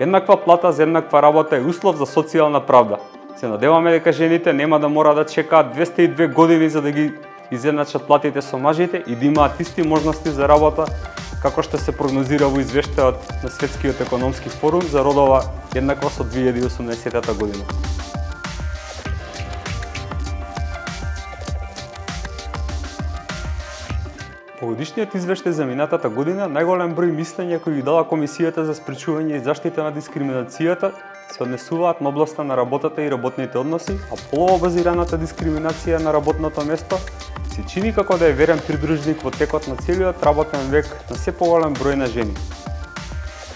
Еднаква плата за еднаква работа е услов за социјална правда. Се надеваме дека жените нема да мора да чекаат 202 години за да ги изедначат платите со мажите и да имаат исти можности за работа како што се прогнозира во извештајот на Светскиот економски форум за родова еднаква со 2018 година. По годишниот извештај за минатата година, најголем број мислења кои ги дала Комисијата за спречување и заштита на дискриминацијата се однесуваат на областа на работата и работните односи, а полово базираната дискриминација на работното место се чини како да е верен придружник во текот на целиот работен век на се поголем број на жени.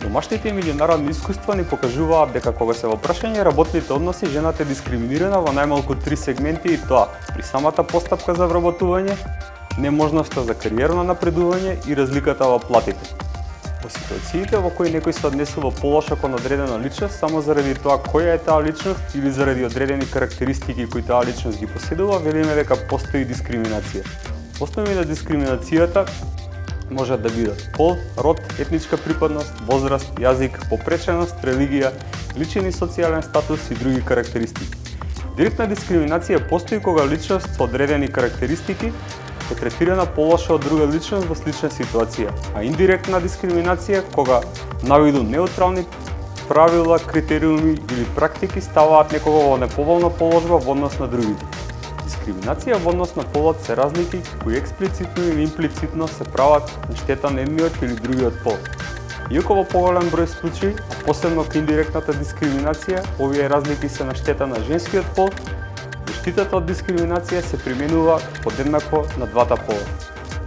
Домашните и меѓународни искуства ни покажуваат дека кога се во прашање работните односи, жената е дискриминирана во најмалку три сегменти и тоа при самата постапка за вработување, неможноста за кариерно напредување и разликата во платите. Во ситуациите во кои некој се однесува полошо кон одредена личност само заради тоа која е таа личност или заради одредени карактеристики кои таа личност ги поседува, велиме дека постои дискриминација. Основи на дискриминацијата можат да бидат пол, род, етничка припадност, возраст, јазик, попреченост, религија, личен и социјален статус и други карактеристики. Директна дискриминација постои кога личност со одредени карактеристики е третирана полошо од друга личност во слична ситуација, а индиректна дискриминација кога навиду неутрални правила, критериуми или практики ставаат некого во неповолна положба во однос на другите. Дискриминација во однос на полот се разлики кои експлицитно или имплицитно се прават на штета на едниот или другиот пол. Иако во поголем број случаи, а посебно к индиректната дискриминација, овие разлики се на штета на женскиот пол, Заштитата од дискриминација се применува подеднакво на двата пола.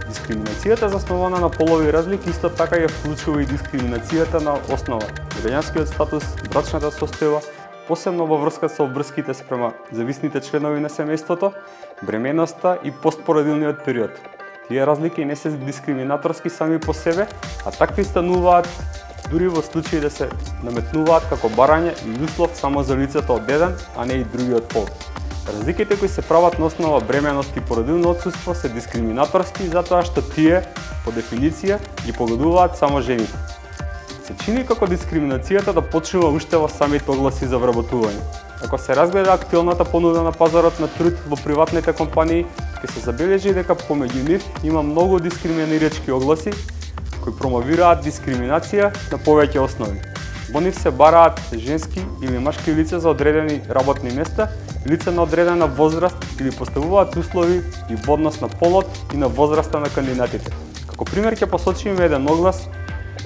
Дискриминацијата заснована на полови разлики исто така ја вклучува и дискриминацијата на основа граѓанскиот статус, брачната состојба, посебно во врска со врските спрема зависните членови на семејството, бременоста и постпородилниот период. Тие разлики не се дискриминаторски сами по себе, а такви стануваат дури во случај да се наметнуваат како барање и услов само за лицето од еден, а не и другиот пол. Разликите кои се прават на основа бременост и породилно отсутство се дискриминаторски затоа што тие, по дефиниција, ги погодуваат само жените. Се чини како дискриминацијата да почнува уште во самите огласи за вработување. Ако се разгледа актуелната понуда на пазарот на труд во приватните компании, ќе се забележи дека помеѓу нив има многу дискриминирачки огласи кои промовираат дискриминација на повеќе основи. Во нив се бараат женски или машки лица за одредени работни места лица на одредена возраст или поставуваат услови и во однос на полот и на возраста на кандидатите. Како пример ќе посочиме еден оглас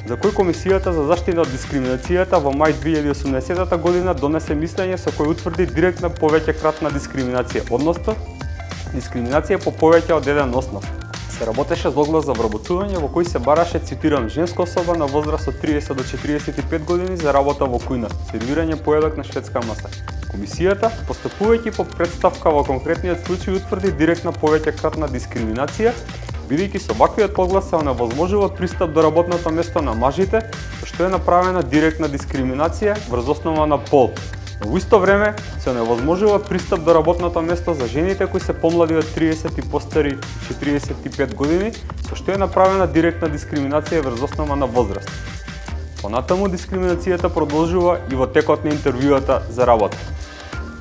за кој Комисијата за заштита од дискриминацијата во мај 2018 година донесе мислење со кој утврди директна повеќе кратна дискриминација, односно дискриминација по повеќе од еден основ. Се работеше злоглас за вработување во кој се бараше, цитирам, женска особа на возраст од 30 до 45 години за работа во кујна, сервирање појадок на шведска маса. Комисијата, постапувајќи по представка во конкретниот случај, утврди директна повеќекратна дискриминација, бидејќи со ваквиот поглас се невозможува пристап до работното место на мажите, што е направена директна дискриминација врз основа на пол. Во исто време се невозможува пристап до работното место за жените кои се помлади од 30 и постари 45 години, со што е направена директна дискриминација врз основа на возраст. Понатаму дискриминацијата продолжува и во текот на интервјуата за работа.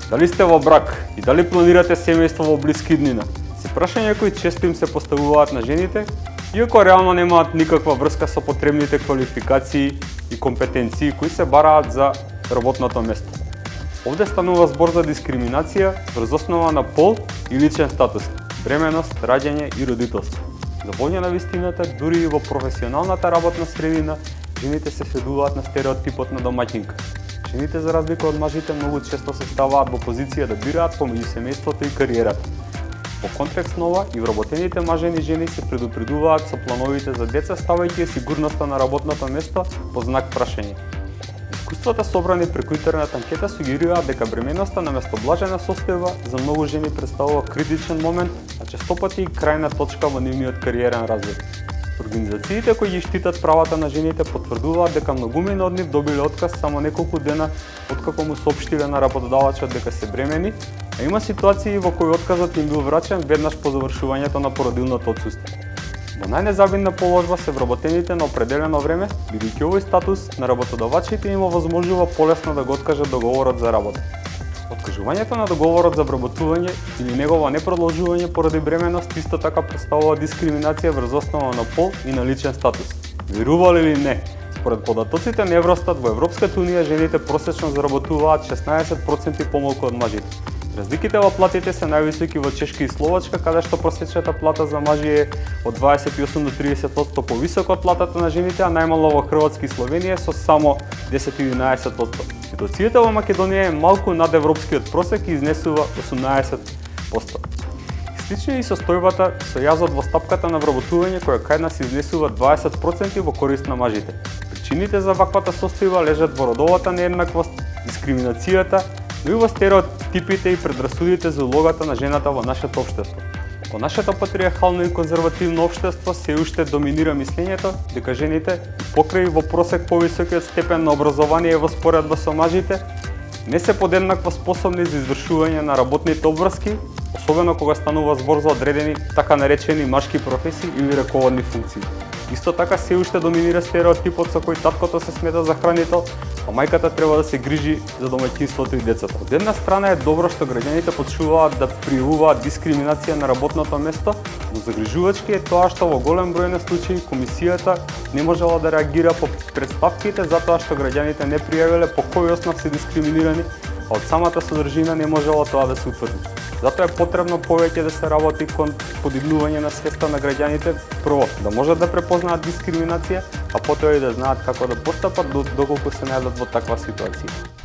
Дали сте во брак и дали планирате семејство во блиски днина? Се прашања кои често им се поставуваат на жените, иако реално немаат никаква врска со потребните квалификации и компетенции кои се бараат за работното место. Овде станува збор за дискриминација врз основа на пол и личен статус, бременост, раѓање и родителство. За волја на вистината, дури и во професионалната работна средина, жените се седуваат на стереотипот на домаќинка. Жените за разлика од мажите многу често се ставаат во позиција да бираат помеѓу семејството и кариерата. Во контекст нова и вработените мажени жени се предупредуваат со плановите за деца, ставајќи сигурноста на работното место по знак прашање. Искуствата собрани преку интернет анкета сугерираат дека бременоста на место блажена состојба за многу жени представува критичен момент, а честопати и крајна точка во нивниот кариерен развој. Организациите кои ги штитат правата на жените потврдуваат дека многумина од нив добиле отказ само неколку дена откако му соопштиле на работодавачот дека се бремени, а има ситуации во кои отказот им бил врачен веднаш по завршувањето на породилното отсуство. Во најнезавидна положба се вработените на определено време, бидејќи овој статус на работодавачите им овозможува полесно да го откажат договорот за работа. Откажувањето на договорот за вработување или негово непродолжување поради бременост исто така представува дискриминација врз основа на пол и на личен статус. Верували или не, според податоците на Евростат во Европската унија жените просечно заработуваат 16% помалку од мажите. Разликите во платите се највисоки во Чешка и Словачка, каде што просечната плата за мажи е од 28 до 30% повисока од платата на жените, а најмало во Хрватска и Словенија со само 10-11%. Ситуацијата во Македонија е малку над европскиот просек и изнесува 18%. Слична е и состојбата со јазот во стапката на вработување која кај нас изнесува 20% во корист на мажите. Причините за ваквата состојба лежат во родовата нееднаквост, дискриминацијата, но и стереотипите и предрасудите за улогата на жената во нашето општество. Во нашето патриархално и конзервативно општество се уште доминира мислењето дека жените покрај во просек повисокиот степен на образование во споредба со мажите не се подеднакво способни за извршување на работните обврски, особено кога станува збор за одредени така наречени машки професии или раководни функции. Исто така се уште доминира стереотипот со кој таткото се смета за хранител, а мајката треба да се грижи за домаќинството и децата. Од една страна е добро што граѓаните почуваат да пријуваат дискриминација на работното место, но загрижувачки е тоа што во голем број на случаи комисијата не можела да реагира по представките затоа што граѓаните не пријавиле по кој основ се дискриминирани, а од самата содржина не можела тоа да се утврди. Затоа е потребно повеќе да се работи кон подигнување на свеста на граѓаните, прво да можат да препознаат дискриминација, а потоа и да знаат како да постапат доколку се најдат во таква ситуација.